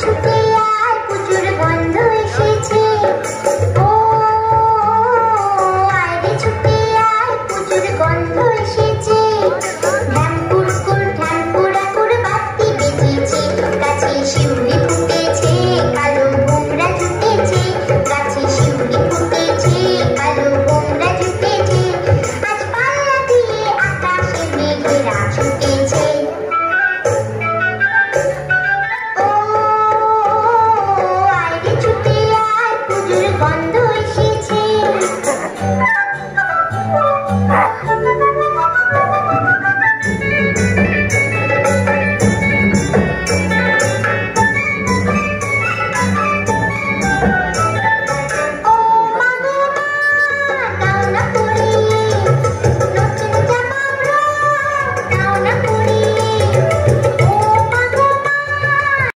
কিছুতে আর প্রচুর গন্ধ এসেছে। ও আইরে ছুটে আর প্রচুর গন্ধ এসেছে। ঢ্যামপুর বাতি বেজেছে কাছে এসে Bye.